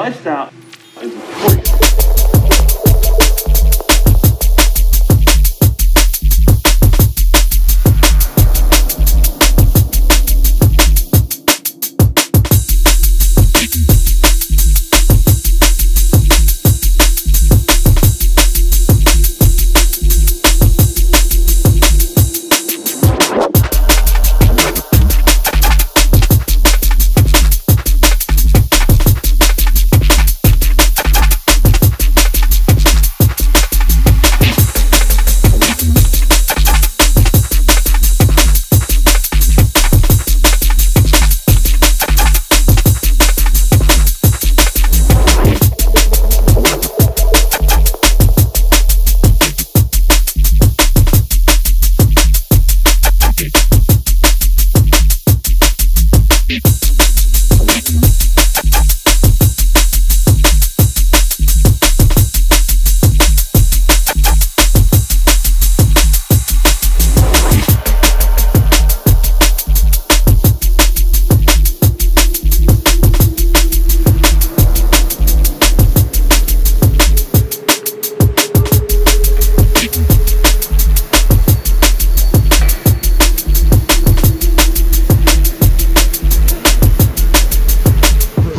lifestyle is important.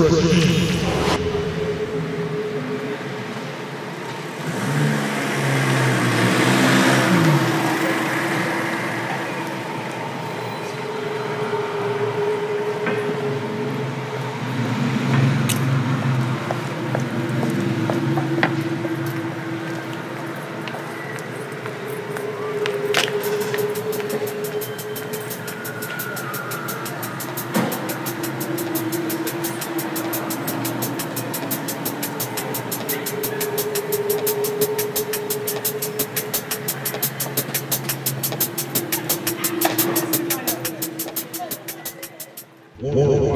Press. Whoa. Whoa.